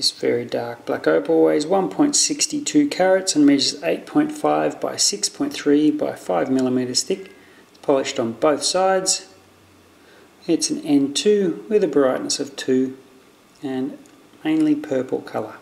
This very dark black opal weighs 1.62 carats and measures 8.5 by 6.3 by 5 millimeters thick. It's polished on both sides. It's an N2 with a brightness of 2 and mainly purple colour.